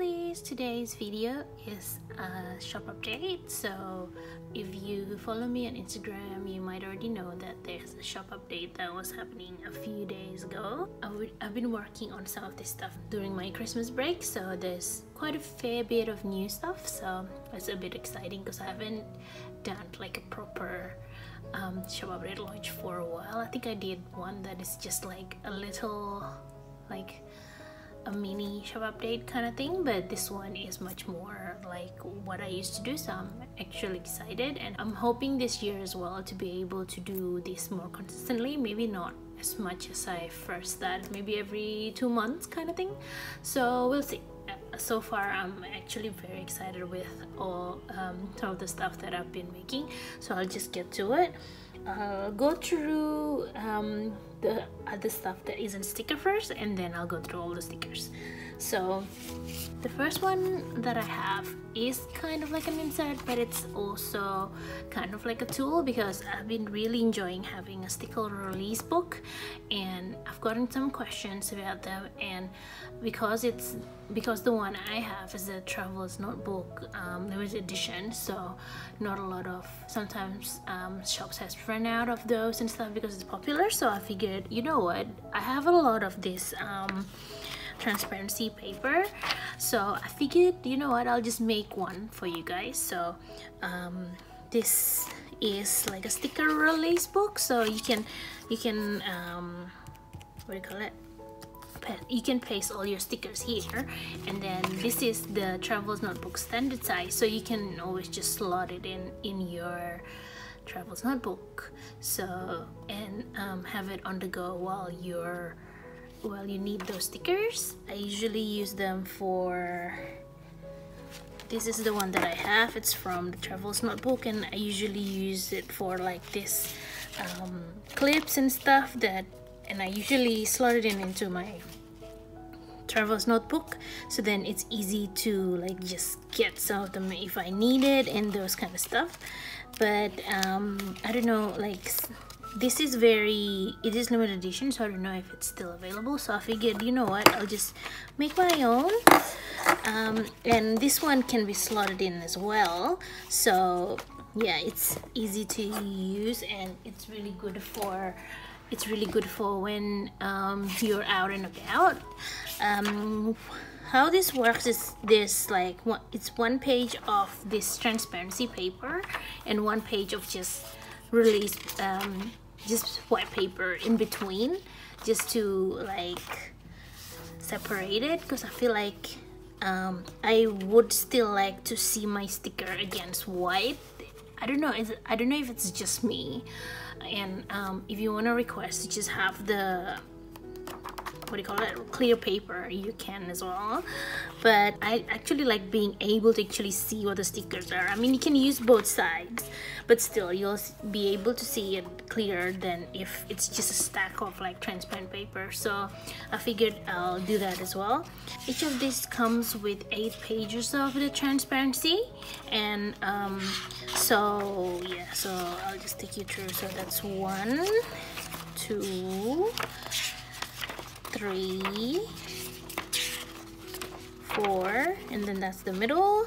please. Today's video is a shop update. So if you follow me on instagram you might already know that there's a shop update that was happening a few days ago. I've been working on some of this stuff during my christmas break so there's quite a fair bit of new stuff. So it's a bit exciting because i haven't done like a proper um, shop update launch for a while. I think i did one that is just like a little like a mini shop update kind of thing but this one is much more like what I used to do so I'm actually excited and I'm hoping this year as well to be able to do this more consistently maybe not as much as I first thought maybe every two months kind of thing. So we'll see. So far I'm actually very excited with all um, some of the stuff that I've been making so I'll just get to it uh, go through um, the other stuff that isn't sticker first and then I'll go through all the stickers so the first one that I have is kind of like an insert but it's also kind of like a tool because I've been really enjoying having a sticker release book and I've gotten some questions about them. And because it's because the one I have is a traveler's notebook um, was edition so not a lot of sometimes um, shops has run out of those and stuff because it's popular. So I figured you know what? I have a lot of this um, transparency paper. So I figured you know what I'll just make one for you guys. So um, this is like a sticker release book. So you can you can um, what do you call it? You can paste all your stickers here. And then this is the travels notebook standard size. So you can always just slot it in in your travels notebook. So and um, have it on the go while you're well you need those stickers. I usually use them for this is the one that I have. It's from the travels notebook and I usually use it for like this um, clips and stuff that and I usually slot it in into my travels notebook. So then it's easy to like just get some of them if I need it and those kind of stuff. But um, I don't know like this is very it is limited edition so i don't know if it's still available so i figured you know what i'll just make my own. Um, and this one can be slotted in as well so yeah it's easy to use and it's really good for it's really good for when um, you're out and about. Um, how this works is this like one, it's one page of this transparency paper and one page of just release um, just white paper in between just to like separate it because I feel like um, I would still like to see my sticker against white. I don't know I don't know if it's just me. And um, if you want to request just have the what do you call it clear paper you can as well. But I actually like being able to actually see what the stickers are. I mean you can use both sides but still you'll be able to see it clearer than if it's just a stack of like transparent paper. So I figured I'll do that as well. Each of these comes with eight pages of the transparency and um, so yeah so I'll just take you through. So that's one two three, four, and then that's the middle,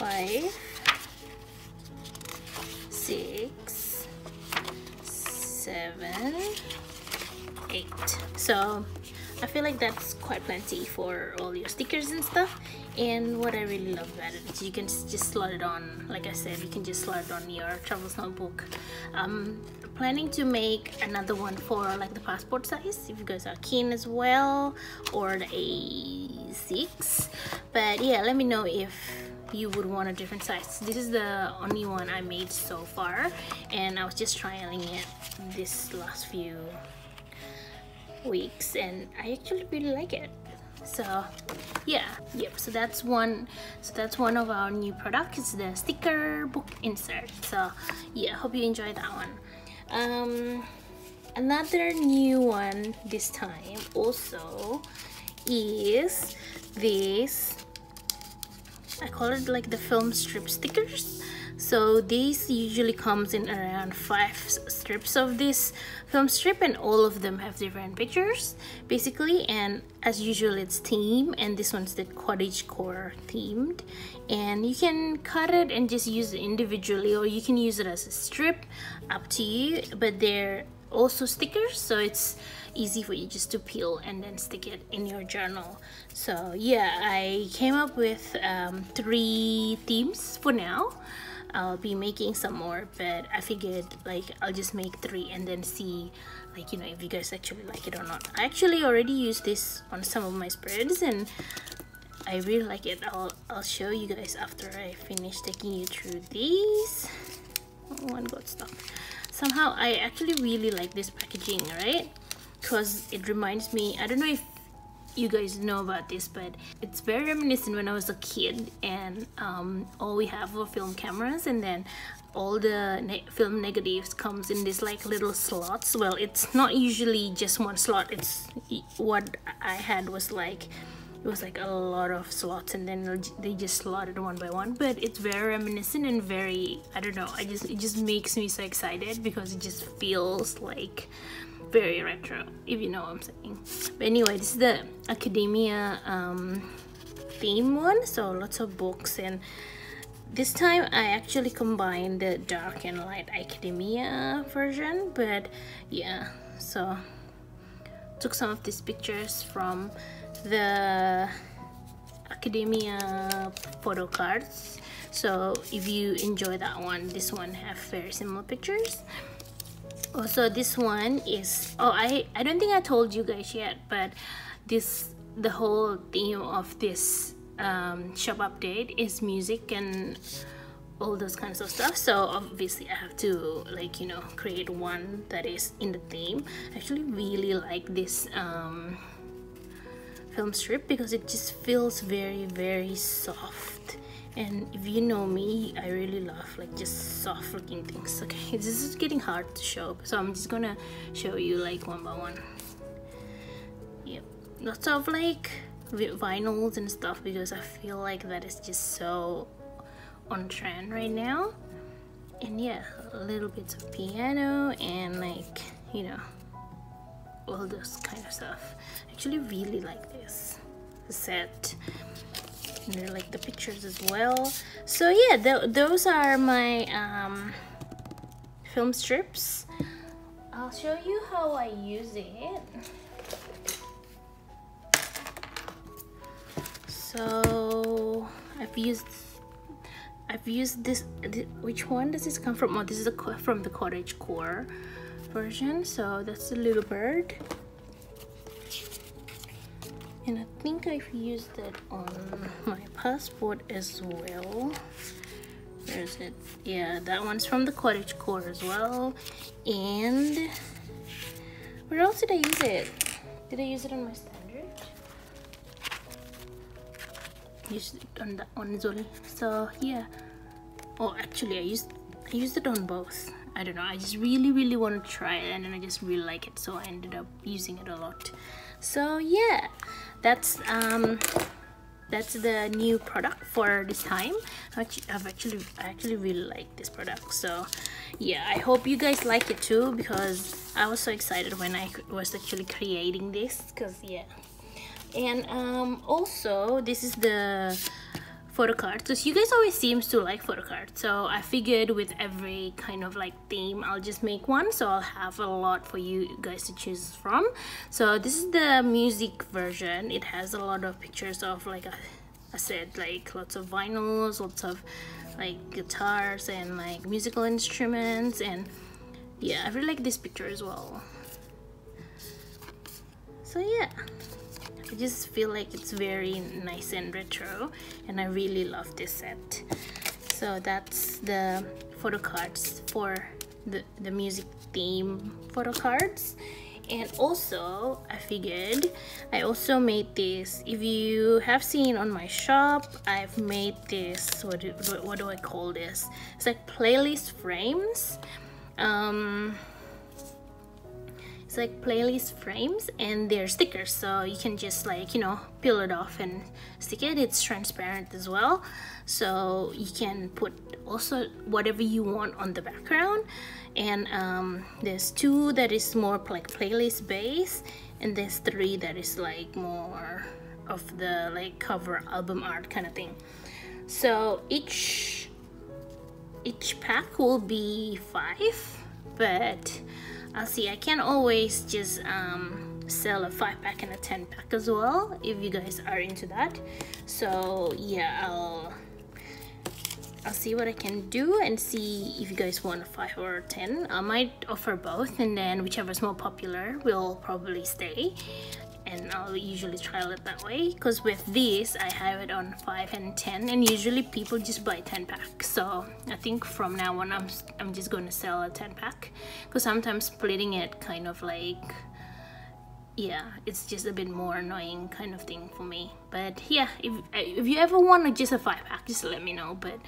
five, six, seven, eight. So I feel like that's quite plenty for all your stickers and stuff. And what I really love about it is you can just slot it on like I said you can just slot it on your travel notebook um, planning to make another one for like the passport size if you guys are keen as well or the A6 but yeah let me know if you would want a different size. This is the only one I made so far and I was just trialing it this last few weeks and I actually really like it. So yeah yep so that's one so that's one of our new products the sticker book insert. So yeah hope you enjoy that one um another new one this time also is this I call it like the film strip stickers so this usually comes in around five strips of this film strip and all of them have different pictures basically. And as usual it's theme and this one's the cottage core themed. And you can cut it and just use it individually or you can use it as a strip up to you. But they're also stickers so it's easy for you just to peel and then stick it in your journal. So yeah I came up with um, three themes for now I'll be making some more but I figured like I'll just make three and then see like you know if you guys actually like it or not. I actually already used this on some of my spreads and I really like it. I'll, I'll show you guys after I finish taking you through these. Oh, one got stuck. Somehow I actually really like this packaging right? Because it reminds me I don't know if you guys know about this but it's very reminiscent when I was a kid and um, all we have were film cameras and then all the ne film negatives comes in these like little slots. Well it's not usually just one slot. It's what I had was like it was like a lot of slots and then they just slotted one by one. But it's very reminiscent and very I don't know I just it just makes me so excited because it just feels like very retro if you know what I'm saying. But anyway this is the academia um, theme one so lots of books and this time I actually combined the dark and light academia version but yeah so took some of these pictures from the academia photo cards. So if you enjoy that one this one have very similar pictures also this one is oh i i don't think i told you guys yet but this the whole theme of this um, shop update is music and all those kinds of stuff. So obviously i have to like you know create one that is in the theme. I actually really like this um, film strip because it just feels very very soft and if you know me i really love like just soft looking things okay? This is getting hard to show so i'm just gonna show you like one by one. Yep. Lots of like vinyls and stuff because i feel like that is just so on trend right now. And yeah little bits of piano and like you know all this kind of stuff. I actually really like this set. And they're like the pictures as well. So yeah th those are my um, film strips. I'll show you how I use it. So I've used I've used this which one does this come from? Oh this is a, from the cottage core version. So that's the little bird and I think I've used it on my passport as well. Where is it? Yeah that one's from the cottage core as well. And where else did I use it? Did I use it on my standard used it on that one as well so yeah. Oh actually I used I used it on both. I don't know. I just really really want to try it and then I just really like it so I ended up using it a lot. So yeah that's um that's the new product for this time. I've actually I actually really like this product so yeah I hope you guys like it too because I was so excited when I was actually creating this because yeah. And um also this is the photo cards. So you guys always seems to like photo cards so i figured with every kind of like theme i'll just make one so i'll have a lot for you guys to choose from. So this is the music version. It has a lot of pictures of like a, I said like lots of vinyls lots of like guitars and like musical instruments and yeah i really like this picture as well. So yeah I just feel like it's very nice and retro and I really love this set. So that's the photo cards for the, the music theme photo cards. And also I figured I also made this if you have seen on my shop I've made this what do, what do I call this? It's like playlist frames. Um it's like playlist frames and they're stickers so you can just like you know peel it off and stick it. It's transparent as well so you can put also whatever you want on the background. And um, there's two that is more like playlist based and there's three that is like more of the like cover album art kind of thing. So each each pack will be five but I'll see I can always just um, sell a 5 pack and a 10 pack as well if you guys are into that. So yeah I'll I'll see what I can do and see if you guys want a 5 or a 10 I might offer both and then whichever is more popular will probably stay and I'll usually trial it that way because with this I have it on 5 and 10 and usually people just buy 10 pack so I think from now on I'm, I'm just going to sell a 10 pack because sometimes splitting it kind of like yeah it's just a bit more annoying kind of thing for me. But yeah if, if you ever want just a 5 pack just let me know. But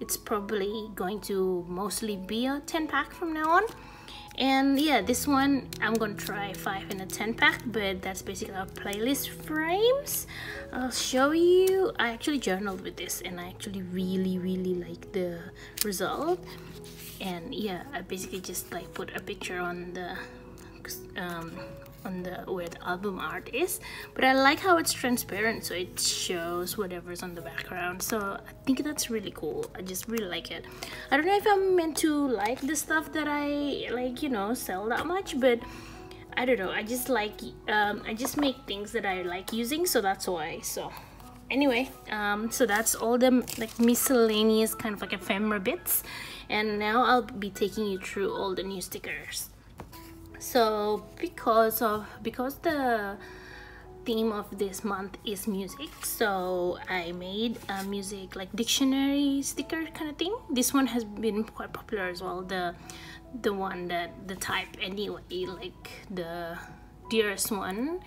it's probably going to mostly be a 10 pack from now on and yeah this one i'm gonna try five in a 10 pack but that's basically our playlist frames. I'll show you i actually journaled with this and i actually really really like the result. And yeah i basically just like put a picture on the um, on the where the album art is but I like how it's transparent so it shows whatever's on the background. So I think that's really cool. I just really like it. I don't know if I'm meant to like the stuff that I like you know sell that much but I don't know. I just like um, I just make things that I like using so that's why. So anyway um, so that's all the like miscellaneous kind of like ephemera bits. And now I'll be taking you through all the new stickers so because of because the theme of this month is music so i made a music like dictionary sticker kind of thing. This one has been quite popular as well the the one that the type anyway like the dearest one.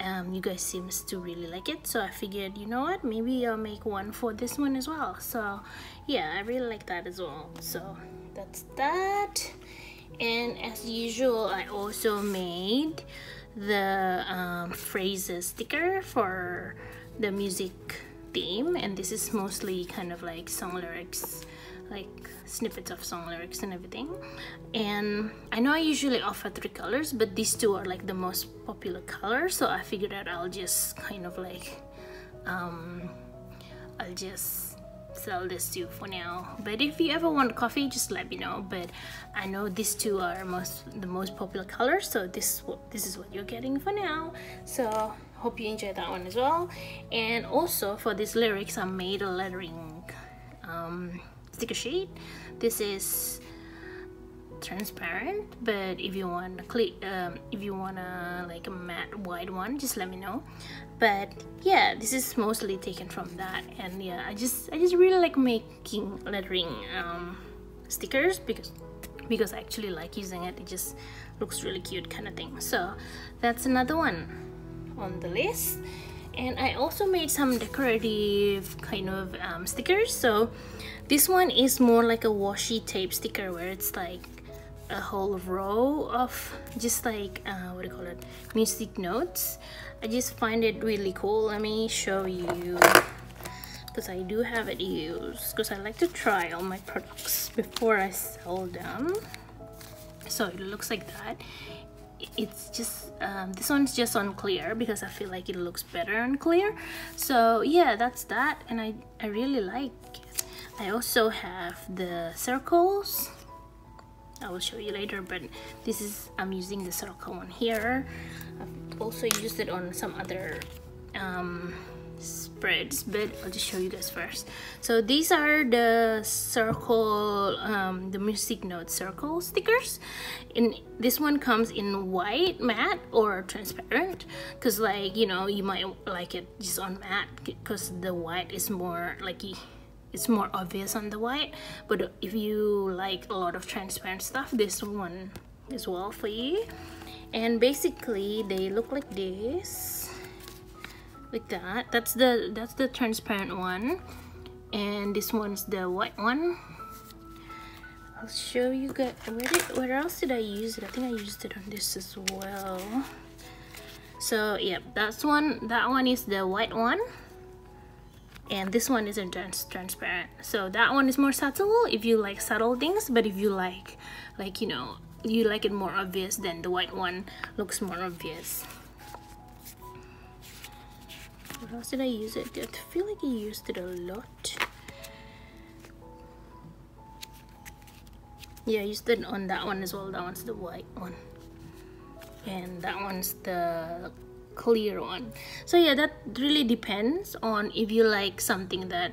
Um, you guys seems to really like it so I figured you know what maybe I'll make one for this one as well. So yeah I really like that as well. So that's that and as usual I also made the um, phrases sticker for the music theme. And this is mostly kind of like song lyrics like snippets of song lyrics and everything. And I know I usually offer three colors but these two are like the most popular colors so I figured that I'll just kind of like um, I'll just sell this too for now. But if you ever want coffee just let me know. But I know these two are most the most popular colors so this this is what you're getting for now. So hope you enjoy that one as well. And also for these lyrics I made a lettering um, sticker sheet. This is transparent but if you want a click um, if you want a like a matte white one just let me know but yeah this is mostly taken from that. And yeah I just I just really like making lettering um, stickers because because I actually like using it. It just looks really cute kind of thing. So that's another one on the list. And I also made some decorative kind of um, stickers. So this one is more like a washi tape sticker where it's like a whole row of just like uh, what do you call it? Music notes. I just find it really cool. Let me show you because I do have it used because I like to try all my products before I sell them. So it looks like that. It's just um, this one's just on clear because I feel like it looks better on clear. So yeah that's that and I, I really like it. I also have the circles I will show you later but this is I'm using the circle one here. I've also used it on some other um, spreads but I'll just show you guys first. So these are the circle um, the music note circle stickers. And this one comes in white matte or transparent because like you know you might like it just on matte because the white is more like it's more obvious on the white but if you like a lot of transparent stuff this one is well for you. And basically they look like this like that. That's the that's the transparent one. And this one's the white one. I'll show you guys where did where else did I use it? I think I used it on this as well. So yeah, that's one that one is the white one and this one isn't trans transparent. So that one is more subtle if you like subtle things but if you like like you know you like it more obvious then the white one looks more obvious. What else did I use it I feel like I used it a lot. Yeah I used it on that one as well. That one's the white one. And that one's the clear one. So yeah that really depends on if you like something that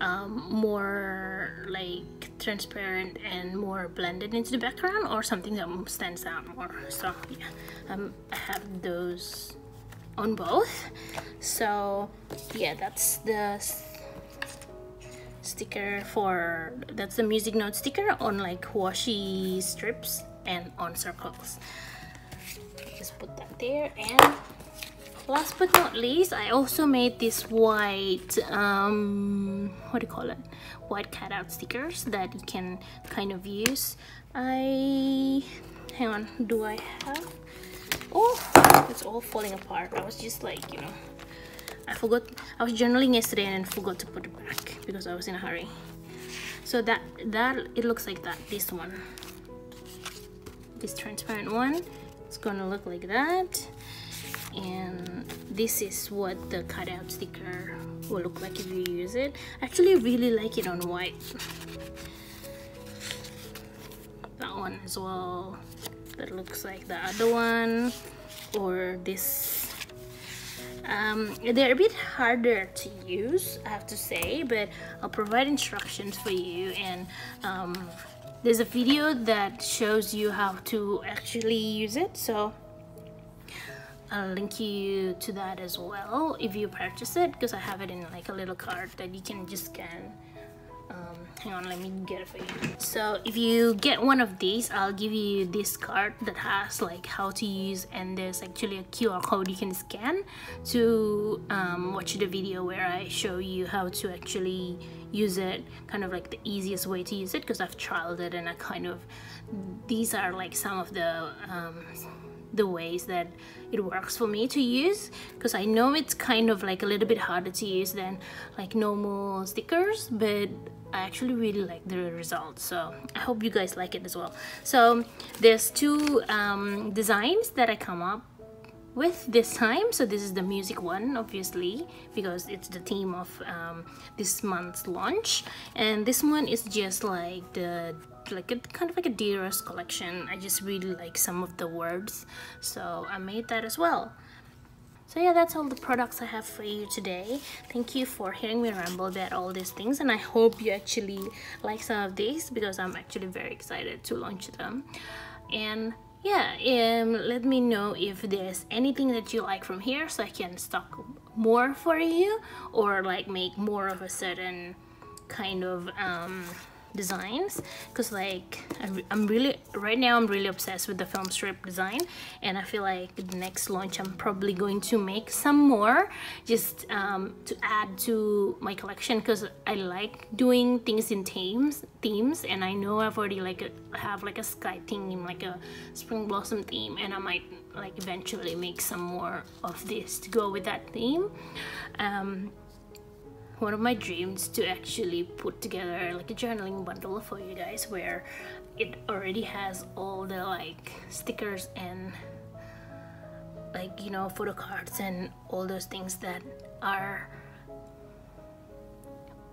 um, more like transparent and more blended into the background or something that stands out more. So yeah um, I have those on both. So yeah that's the sticker for that's the music note sticker on like washi strips and on circles. Just put that there and last but not least i also made this white um what do you call it? White cutout stickers that you can kind of use. I hang on do i have? Oh it's all falling apart. I was just like you know i forgot i was journaling yesterday and forgot to put it back because i was in a hurry. So that that it looks like that this one. This transparent one it's gonna look like that and this is what the cutout sticker will look like if you use it. I actually really like it on white. That one as well that looks like the other one or this. Um, they're a bit harder to use I have to say but I'll provide instructions for you and um, there's a video that shows you how to actually use it so I'll link you to that as well if you purchase it because I have it in like a little card that you can just scan. Um, hang on let me get it for you. So if you get one of these I'll give you this card that has like how to use and there's actually a QR code you can scan to um, watch the video where I show you how to actually use it kind of like the easiest way to use it because I've trialed it and I kind of these are like some of the um, the ways that it works for me to use because I know it's kind of like a little bit harder to use than like normal stickers but I actually really like the results so I hope you guys like it as well. So there's two um, designs that I come up with this time. So this is the music one obviously because it's the theme of um, this month's launch. And this one is just like the like a kind of like a dearest collection. I just really like some of the words. So I made that as well. So yeah that's all the products I have for you today. Thank you for hearing me ramble about all these things and I hope you actually like some of these because I'm actually very excited to launch them. And yeah um, let me know if there's anything that you like from here so I can stock more for you or like make more of a certain kind of um, designs because like I'm really right now I'm really obsessed with the film strip design and I feel like the next launch I'm probably going to make some more just um, to add to my collection because I like doing things in themes themes and I know I've already like a, have like a sky theme like a spring blossom theme and I might like eventually make some more of this to go with that theme. Um, one of my dreams to actually put together like a journaling bundle for you guys where it already has all the like stickers and like you know photo cards and all those things that are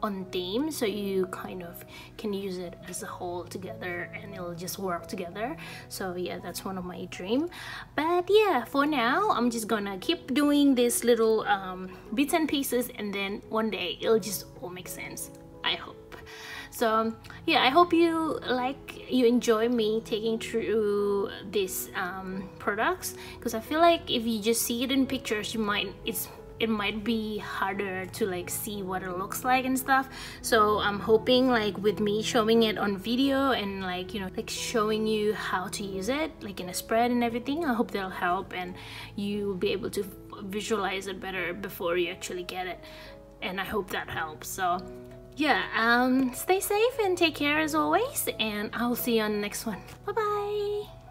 on theme so you kind of can use it as a whole together and it'll just work together. So yeah that's one of my dream. But yeah for now i'm just gonna keep doing this little um, bits and pieces and then one day it'll just all make sense i hope. So yeah i hope you like you enjoy me taking through these um, products because i feel like if you just see it in pictures you might it's it might be harder to like see what it looks like and stuff so i'm hoping like with me showing it on video and like you know like showing you how to use it like in a spread and everything i hope that'll help and you'll be able to visualize it better before you actually get it and i hope that helps so yeah, um, stay safe and take care as always, and I'll see you on the next one. Bye bye.